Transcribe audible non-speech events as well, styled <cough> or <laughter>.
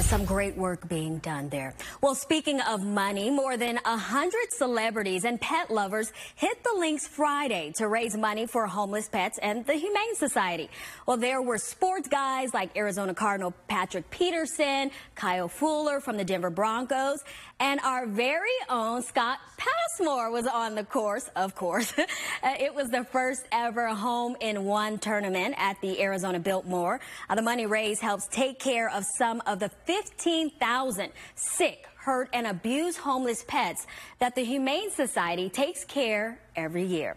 Some great work being done there. Well, speaking of money, more than 100 celebrities and pet lovers hit the links Friday to raise money for homeless pets and the Humane Society. Well, there were sports guys like Arizona Cardinal Patrick Peterson, Kyle Fuller from the Denver Broncos, and our very own Scott Pasmore was on the course, of course. <laughs> it was the first ever home in one tournament at the Arizona Biltmore. Uh, the money raised helps take care of some of the 15,000 sick, hurt, and abused homeless pets that the Humane Society takes care every year.